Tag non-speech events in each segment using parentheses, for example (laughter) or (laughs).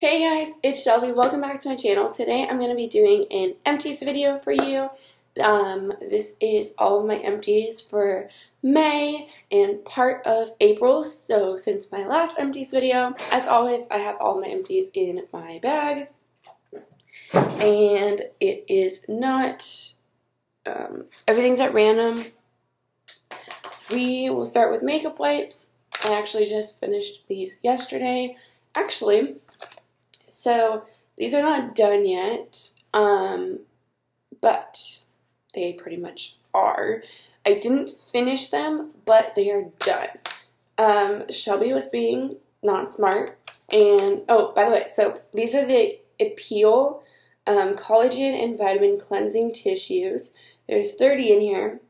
Hey guys, it's Shelbi. Welcome back to my channel. Today I'm going to be doing an empties video for you. Um, this is all of my empties for May and part of April. So since my last empties video, as always, I have all my empties in my bag. And it is not, um, everything's at random. We will start with makeup wipes. I actually just finished these yesterday. Actually, so these are not done yet, um, but they pretty much are. I didn't finish them, but they are done. Um, Shelbi was being not smart. And, oh, by the way, so these are the Epielle um, Collagen and Vitamin Cleansing Tissues. There's 30 in here.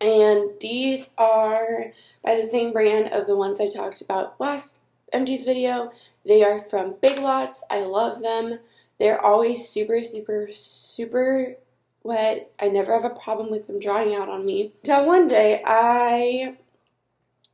And these are by the same brand of the ones I talked about last empties video. They are from Big Lots. I love them. They're always super, super, super wet. I never have a problem with them drying out on me. Until one day, I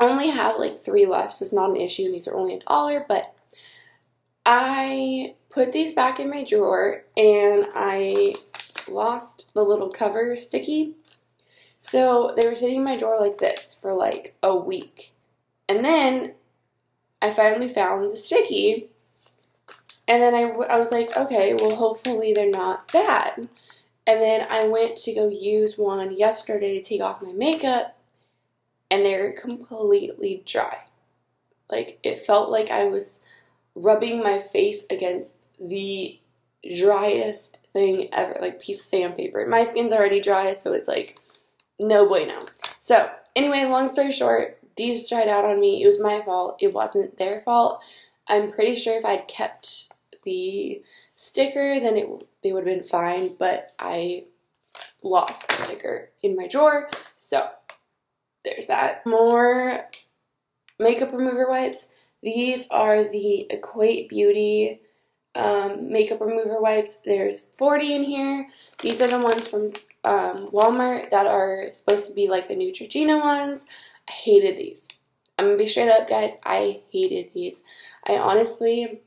only have like three left, so it's not an issue, these are only a dollar, but I put these back in my drawer, and I lost the little cover sticky. So they were sitting in my drawer like this for like a week. And then I finally found the sticky. And then I, I was like, okay, well, hopefully they're not bad. And then I went to go use one yesterday to take off my makeup, and they're completely dry. Like, it felt like I was rubbing my face against the driest thing ever, like piece of sandpaper. My skin's already dry, so it's like, no bueno. So, anyway, long story short, these dried out on me. It was my fault. It wasn't their fault. I'm pretty sure if I'd kept the sticker, then it they would have been fine, but I lost the sticker in my drawer. So there's that. More makeup remover wipes. These are the Equate Beauty um, makeup remover wipes. There's 40 in here. These are the ones from um, Walmart that are supposed to be like the Neutrogena ones. I hated these. I'm gonna be straight up, guys. I hated these. I honestly,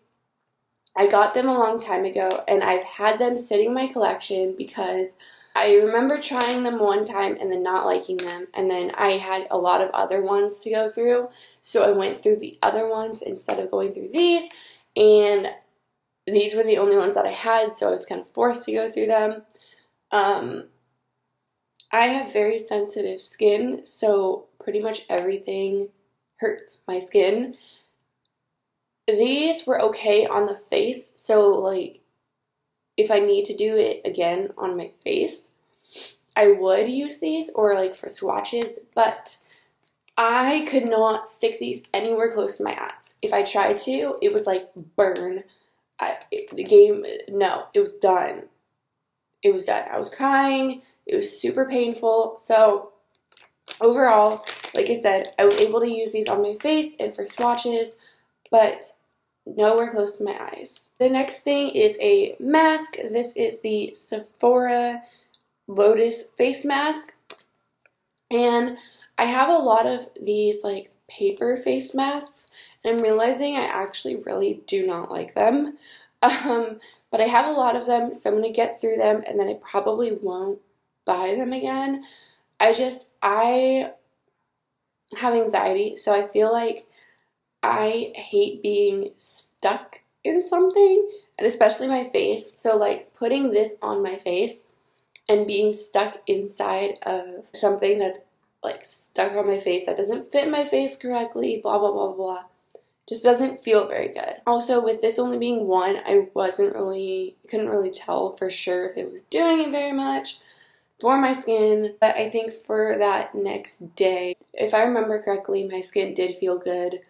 I got them a long time ago and I've had them sitting in my collection because I remember trying them one time and then not liking them. And then I had a lot of other ones to go through. So I went through the other ones instead of going through these. And these were the only ones that I had. So I was kind of forced to go through them. Um, I have very sensitive skin. So pretty much everything hurts my skin. These were okay on the face, so like if I need to do it again on my face, I would use these or like for swatches, but I could not stick these anywhere close to my eyes. If I tried to, it was like burn. I, the game, no, it was done. It was done. I was crying. It was super painful. So overall, like I said, I was able to use these on my face and for swatches, but nowhere close to my eyes. The next thing is a mask. This is the Sephora Lotus face mask. And I have a lot of these like paper face masks and I'm realizing I actually really do not like them. (laughs) Um, but I have a lot of them, so I'm going to get through them and then I probably won't buy them again. I just, I have anxiety, so I feel like I hate being stuck in something, and especially my face. So, like, putting this on my face and being stuck inside of something that's like stuck on my face that doesn't fit my face correctly, blah, blah, blah, blah. Just doesn't feel very good. Also, with this only being one, I wasn't really, couldn't really tell for sure if it was doing it very much for my skin, but I think for that next day, if I remember correctly, my skin did feel good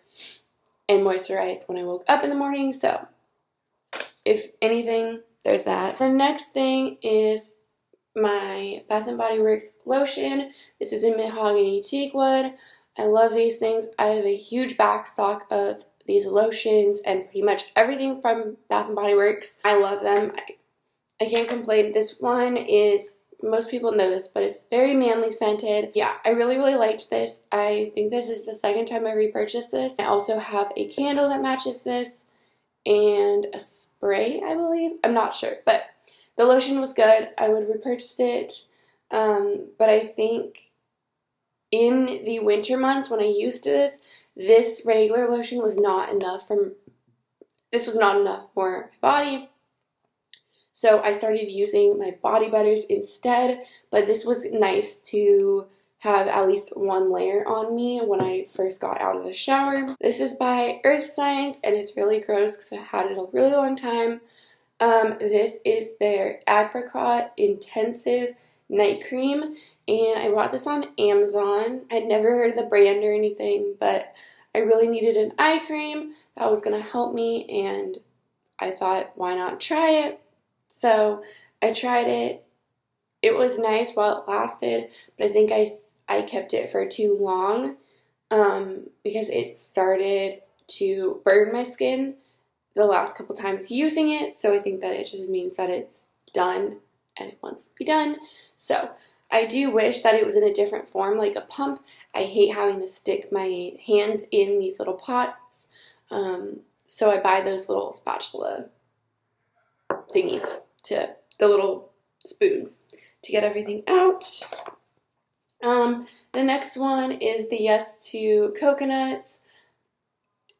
and moisturized when I woke up in the morning. So, if anything, there's that. The next thing is my Bath & Body Works lotion. This is in Mahogany Teakwood. I love these things. I have a huge back stock of these lotions and pretty much everything from Bath & Body Works. I love them. I, I can't complain. This one is most people know this, but it's very manly scented. Yeah, I really, really liked this. I think this is the second time I repurchased this. I also have a candle that matches this, and a spray, I believe. I'm not sure, but the lotion was good. I would repurchase it. Um, but I think in the winter months when I used to this, this regular lotion was not enough from this was not enough for my body. So I started using my body butters instead, but this was nice to have at least one layer on me when I first got out of the shower. This is by Earth Science and it's really gross because I had it a really long time. Um, this is their Apricot Intensive Night Cream and I bought this on Amazon. I'd never heard of the brand or anything, but I really needed an eye cream that was going to help me and I thought, why not try it? So I tried it it was nice while it lasted, but I think I, I kept it for too long um, because it started to burn my skin the last couple times using it. So I think that it just means that it's done and it wants to be done. So I do wish that it was in a different form, like a pump. I hate having to stick my hands in these little pots. Um, so I buy those little spatula thingies to the little spoons to get everything out. Um, the next one is the Yes to Coconuts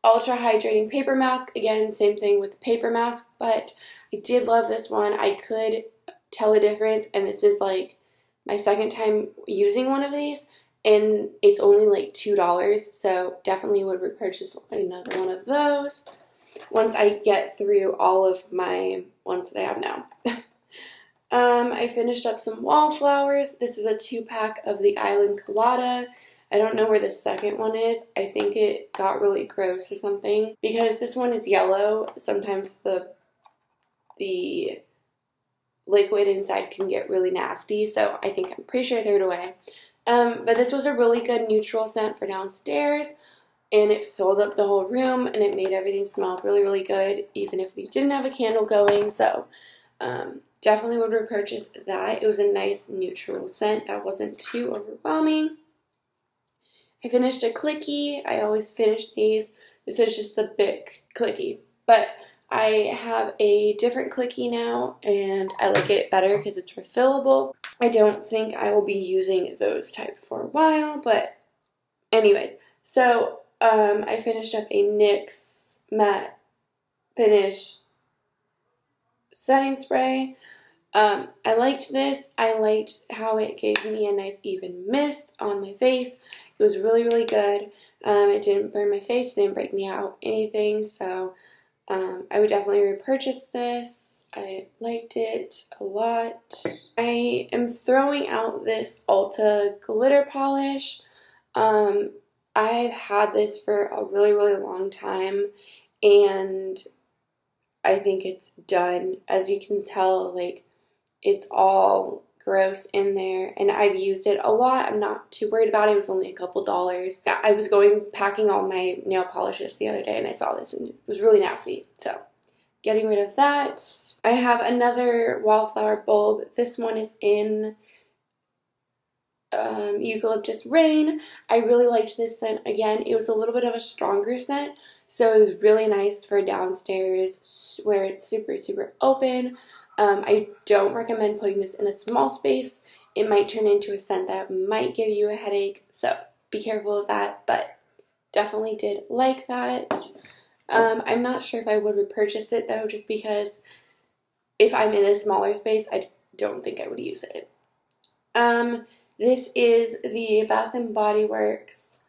Ultra Hydrating Paper Mask. Again, same thing with the paper mask, but I did love this one. I could tell a difference, and this is like my second time using one of these, and it's only like $2, so definitely would repurchase another one of those once I get through all of my ones that I have now. (laughs) Um, I finished up some wallflowers. This is a two pack of the Island Colada. I don't know where the second one is. I think it got really gross or something because this one is yellow. Sometimes the the liquid inside can get really nasty, so I think I'm pretty sure I threw it away. Um, but this was a really good neutral scent for downstairs, and it filled up the whole room and it made everything smell really, really good, even if we didn't have a candle going. So um, definitely would repurchase that. It was a nice neutral scent that wasn't too overwhelming. I finished a clicky. I always finish these. This is just the big clicky. But I have a different clicky now and I like it better because it's refillable. I don't think I will be using those type for a while, but anyways. So um, I finished up a NYX matte finish setting spray. Um, I liked this. I liked how it gave me a nice even mist on my face. It was really, really good. Um, it didn't burn my face, didn't break me out, anything. So um, I would definitely repurchase this. I liked it a lot. I am throwing out this Ulta glitter polish. Um, I've had this for a really, really long time and I think it's done. As you can tell, like it's all gross in there and I've used it a lot. I'm not too worried about it. It was only a couple dollars. I was going packing all my nail polishes the other day and I saw this and it was really nasty. So getting rid of that. I have another wallflower bulb. This one is in um, Eucalyptus Rain. I really liked this scent. Again, it was a little bit of a stronger scent, so it was really nice for downstairs where it's super, super open. Um, I don't recommend putting this in a small space. It might turn into a scent that might give you a headache, so be careful of that, but definitely did like that. Um, I'm not sure if I would repurchase it though, just because if I'm in a smaller space, I don't think I would use it. Um, this is the Bath & Body Works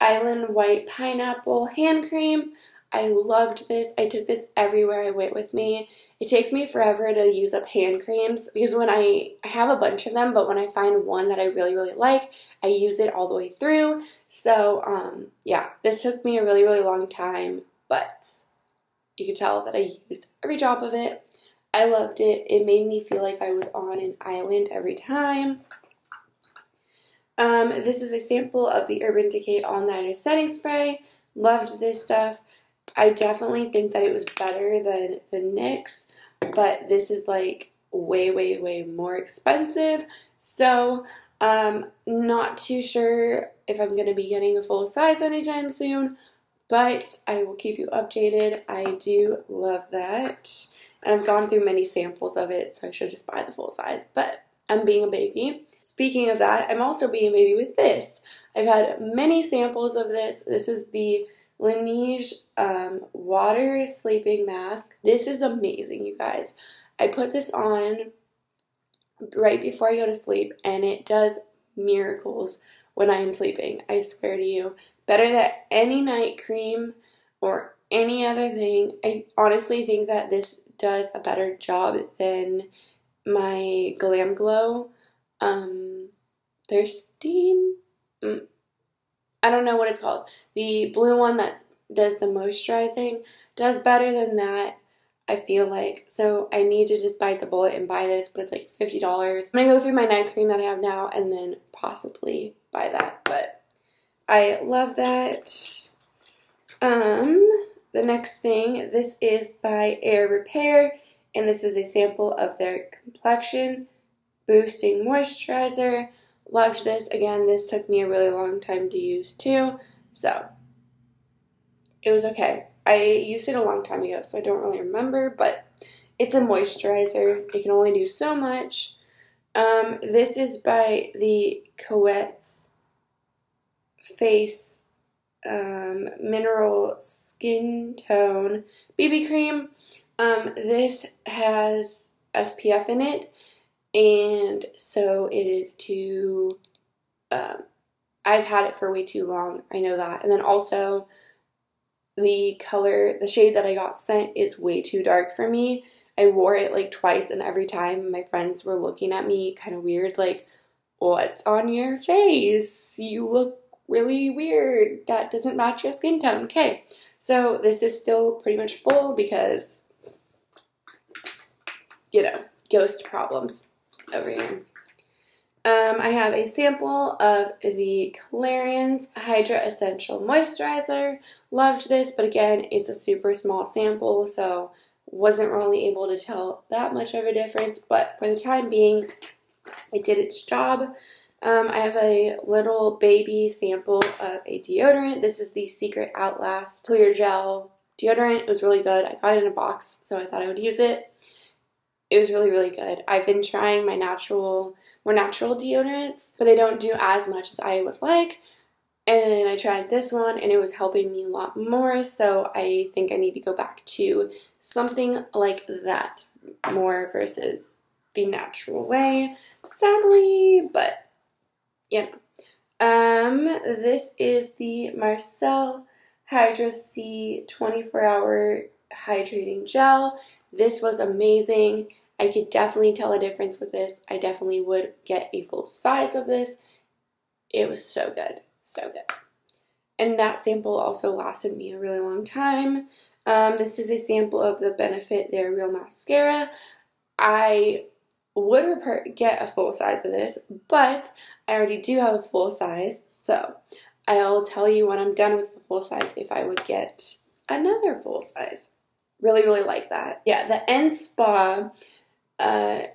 Island White Pineapple Hand Cream. I loved this. I took this everywhere I went with me. It takes me forever to use up hand creams because when I, I have a bunch of them, but when I find one that I really, really like, I use it all the way through. So, um, yeah, this took me a really, really long time, but you can tell that I used every drop of it. I loved it. It made me feel like I was on an island every time. Um, this is a sample of the Urban Decay All Nighter Setting Spray. Loved this stuff. I definitely think that it was better than the NYX, but this is like way, way, way more expensive. So, um, not too sure if I'm going to be getting a full size anytime soon, but I will keep you updated. I do love that. And I've gone through many samples of it, so I should just buy the full size. But I'm being a baby. Speaking of that, I'm also being a baby with this. I've had many samples of this. This is the Laneige um, water sleeping mask. This is amazing, you guys. I put this on right before I go to sleep, and it does miracles when I am sleeping. I swear to you. Better than any night cream or any other thing. I honestly think that this does a better job than my Glam Glow. Um, their steam. Mm, I don't know what it's called. The blue one that does the moisturizing does better than that. I feel like so I need to just bite the bullet and buy this, but it's like fifty dollars. I'm gonna go through my night cream that I have now and then possibly buy that. But I love that. Um, the next thing this is by Air Repair, and this is a sample of their complexion boosting moisturizer. Loved this. Again, this took me a really long time to use too, so it was okay. I used it a long time ago, so I don't really remember, but it's a moisturizer. It can only do so much. Um, this is by the Coette's Face um, Mineral Skin Tone BB Cream. Um, this has SPF in it, and so it is to. Um, I've had it for way too long. I know that, and then also the color, the shade that I got sent is way too dark for me. I wore it like twice, and every time my friends were looking at me kind of weird, like, What's on your face? You look really weird. That doesn't match your skin tone. Okay, so this is still pretty much full because, you know, ghost problems over here. Um, I have a sample of the Clarins Hydra Essential Moisturizer. Loved this, but again, it's a super small sample, so wasn't really able to tell that much of a difference, but for the time being, it did its job. Um, I have a little baby sample of a deodorant. This is the Secret Outlast Clear Gel deodorant. It was really good. I got it in a box, so I thought I would use it it was really really good. I've been trying my natural more natural deodorants but they don't do as much as i would like. And i tried this one and it was helping me a lot more so i think i need to go back to something like that more versus the natural way sadly but know um this is the marcelle hydra c 24 hour hydrating gel. This was amazing I could definitely tell a difference with this. I definitely would get a full size of this. It was so good, so good. And that sample also lasted me a really long time. Um, this is a sample of the Benefit They're Real Mascara. I would get a full size of this, but I already do have a full size, so I'll tell you when I'm done with the full size if I would get another full size. Really, really like that. Yeah, the End Spa uh,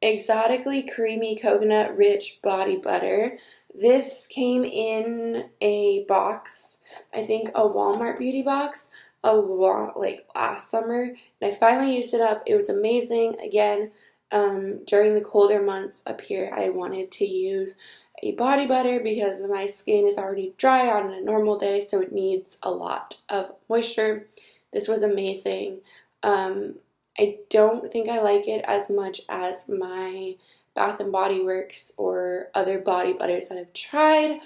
exotically creamy coconut rich body butter. This came in a box, I think a Walmart beauty box, a lot like last summer. And I finally used it up. It was amazing. Again, um, during the colder months up here, I wanted to use a body butter because my skin is already dry on a normal day, so it needs a lot of moisture. This was amazing. Um, I don't think I like it as much as my Bath and Body Works or other body butters that I've tried.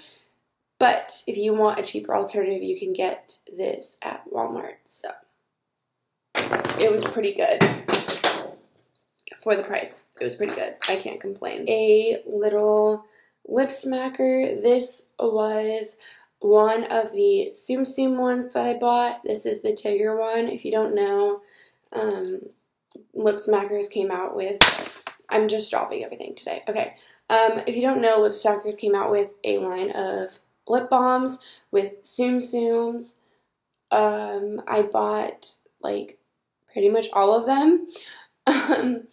But if you want a cheaper alternative, you can get this at Walmart. So it was pretty good for the price. It was pretty good. I can't complain. A little lip smacker. This was one of the Tsum Tsum ones that I bought. This is the Tigger one. If you don't know, um, Lip Smackers came out with. I'm just dropping everything today. Okay. Um, if you don't know, Lip Smackers came out with a line of lip balms with Tsum Tsums. Um, I bought like pretty much all of them. (laughs) Um,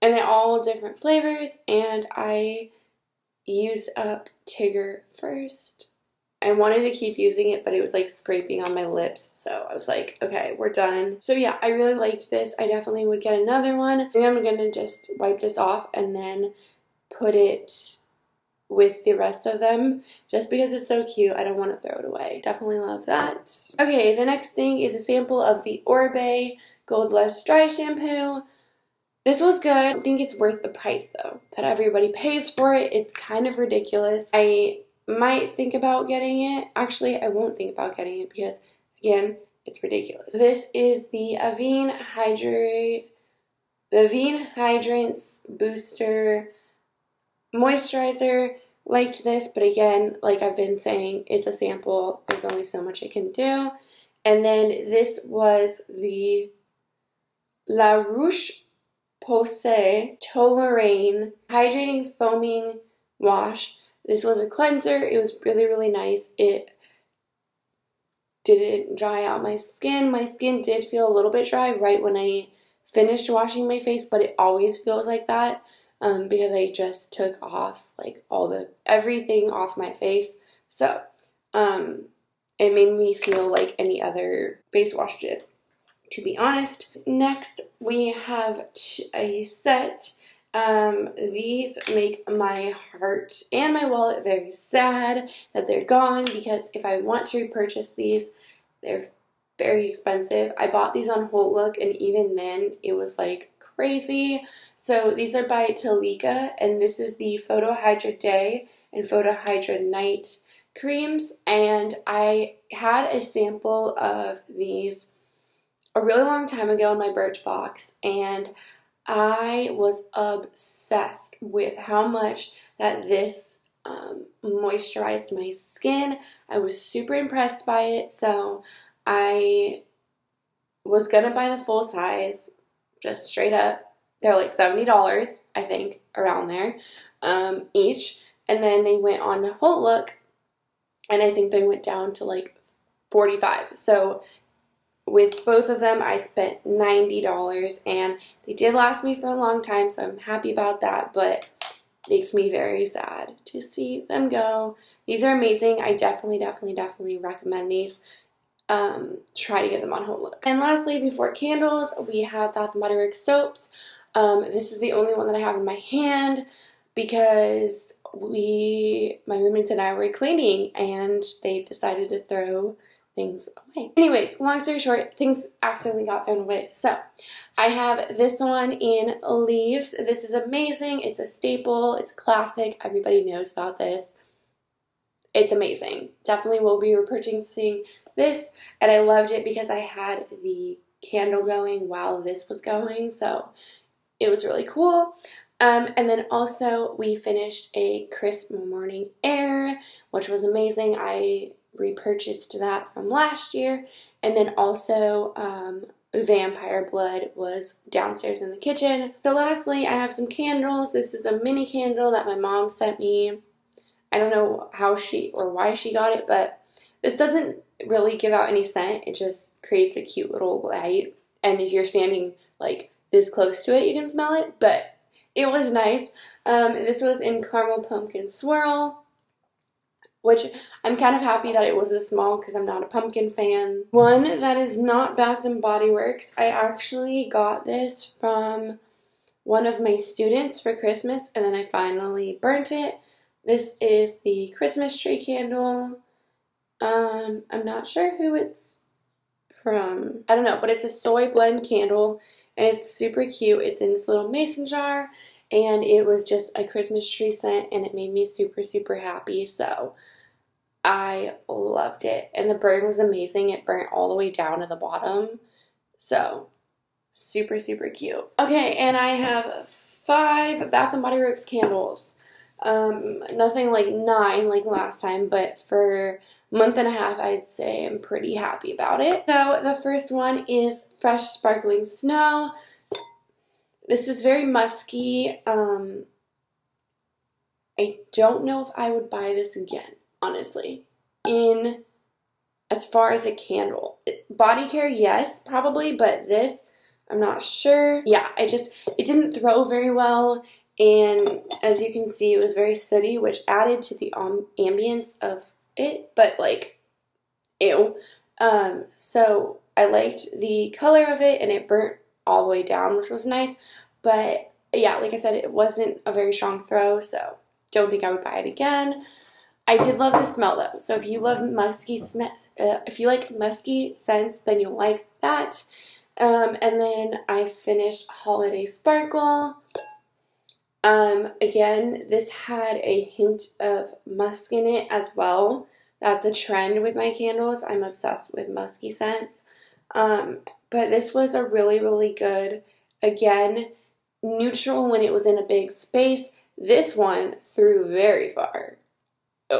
and they're all different flavors. And I use up Tigger first. I wanted to keep using it, but it was like scraping on my lips. So I was like, okay, we're done. So yeah, I really liked this. I definitely would get another one. And I'm going to just wipe this off and then put it with the rest of them just because it's so cute. I don't want to throw it away. Definitely love that. Okay, the next thing is a sample of the Oribe Gold Lust Dry Shampoo. This was good. I think it's worth the price though, that everybody pays for it. It's kind of ridiculous. I might think about getting it. Actually, I won't think about getting it because, again, it's ridiculous. This is the Avene Hydrate, the Avene Hydrance Booster Moisturizer. Liked this, but again, like I've been saying, it's a sample. There's only so much it can do. And then this was the La Roche Posay Toleriane Hydrating Foaming Wash. This was a cleanser. It was really, really nice. It didn't dry out my skin. My skin did feel a little bit dry right when I finished washing my face, but it always feels like that um, because I just took off like all the everything off my face. So um, it made me feel like any other face wash did to be honest. Next, we have a set. Um, these make my heart and my wallet very sad that they're gone because if I want to repurchase these, they're very expensive. I bought these on HauteLook, and even then it was like crazy. So these are by Talika and this is the Photo Hydra Day and Photo Hydra Night creams and I had a sample of these a really long time ago in my Birchbox, and I was obsessed with how much that this um, moisturized my skin. I was super impressed by it, so I was gonna buy the full size, just straight up. They're like $70, I think, around there, um, each. And then they went on HauteLook, and I think they went down to like 45 So with both of them, I spent $90 and they did last me for a long time, so I'm happy about that, but makes me very sad to see them go. These are amazing. I definitely, definitely, definitely recommend these. Um, try to get them on HauteLook. And lastly, before candles, we have Bath & Body Works soaps. Um, this is the only one that I have in my hand because we, my roommates and I were cleaning and they decided to throw things away. Anyways, long story short, things accidentally got thrown away. So I have this one in leaves. This is amazing. It's a staple. It's a classic. Everybody knows about this. It's amazing. Definitely will be repurchasing this. And I loved it because I had the candle going while this was going. So it was really cool. Um, and then also we finished a crisp morning air, which was amazing. I repurchased that from last year. And then also um, Vampire Blood was downstairs in the kitchen. So lastly, I have some candles. This is a mini candle that my mom sent me. I don't know how she or why she got it, but this doesn't really give out any scent. It just creates a cute little light. And if you're standing like this close to it, you can smell it, but it was nice. Um, this was in Caramel Pumpkin Swirl which I'm kind of happy that it was this small because I'm not a pumpkin fan. One that is not Bath & Body Works. I actually got this from one of my students for Christmas and then I finally burnt it. This is the Christmas tree candle. Um, I'm not sure who it's from. I don't know, but it's a soy blend candle and it's super cute. It's in this little mason jar and it was just a Christmas tree scent and it made me super, super happy. So I loved it. And the burn was amazing. It burnt all the way down to the bottom. So, super, super cute. Okay, and I have five Bath & Body Works candles. Um, nothing like nine like last time, but for month and a half, I'd say I'm pretty happy about it. So the first one is Fresh Sparkling Snow. This is very musky. Um, I don't know if I would buy this again honestly. In as far as a candle, body care, yes, probably, but this, I'm not sure. Yeah, I just, it didn't throw very well. And as you can see, it was very sooty, which added to the um, ambience of it, but like, ew. Um, so I liked the color of it and it burnt all the way down, which was nice. But yeah, like I said, it wasn't a very strong throw, so don't think I would buy it again. I did love the smell though. So if you love musky smell, uh, if you like musky scents, then you'll like that. Um, and then I finished Holiday Sparkle. Um, again, this had a hint of musk in it as well. That's a trend with my candles. I'm obsessed with musky scents. Um, but this was a really, really good, again, neutral when it was in a big space. This one threw very far,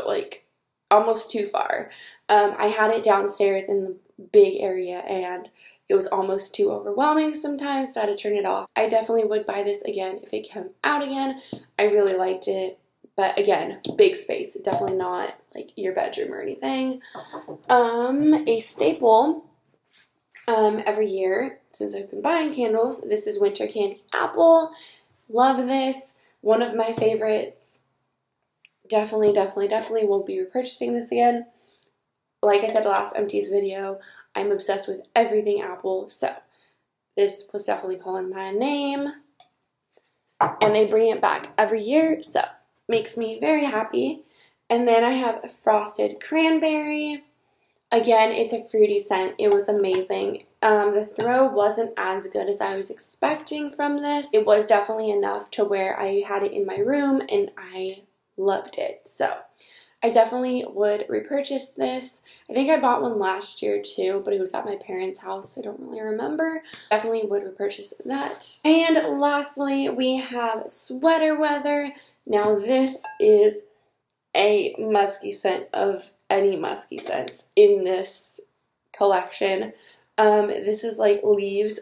like almost too far. Um, I had it downstairs in the big area and it was almost too overwhelming sometimes, so I had to turn it off. I definitely would buy this again if it came out again. I really liked it. But again, big space, definitely not like your bedroom or anything. Um, a staple um, every year since I've been buying candles. This is Winter Candy Apple. Love this. One of my favorites. Definitely, definitely, definitely won't be repurchasing this again. Like I said last empties video, I'm obsessed with everything Apple, so this was definitely calling my name. And they bring it back every year, so makes me very happy. And then I have frosted cranberry. Again, it's a fruity scent. It was amazing. Um, the throw wasn't as good as I was expecting from this. It was definitely enough to where I had it in my room and I loved it. So I definitely would repurchase this. I think I bought one last year too, but it was at my parents' house. I don't really remember. Definitely would repurchase that. And lastly, we have Sweater Weather. Now this is a musky scent of any musky scents in this collection. Um, this is like leaves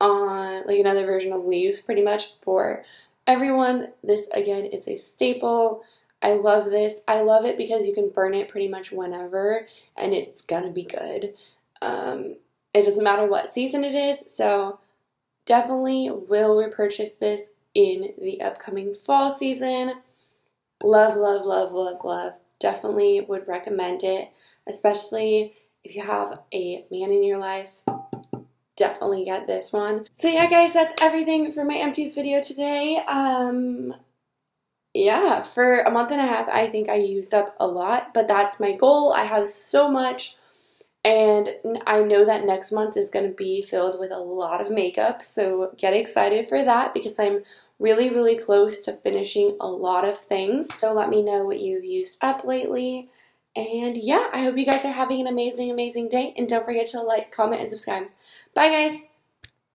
on, like another version of leaves pretty much for everyone. This again is a staple. I love this. I love it because you can burn it pretty much whenever and it's gonna be good. Um, it doesn't matter what season it is, so definitely will repurchase this in the upcoming fall season. Love, love, love, love, love. Definitely would recommend it, especially if you have a man in your life. Definitely get this one. So yeah, guys, that's everything for my empties video today. Um, yeah, for a month and a half, I think I used up a lot, but that's my goal. I have so much, and I know that next month is going to be filled with a lot of makeup, so get excited for that because I'm really, really close to finishing a lot of things. So let me know what you've used up lately. And yeah, I hope you guys are having an amazing, amazing day, and don't forget to like, comment, and subscribe. Bye, guys!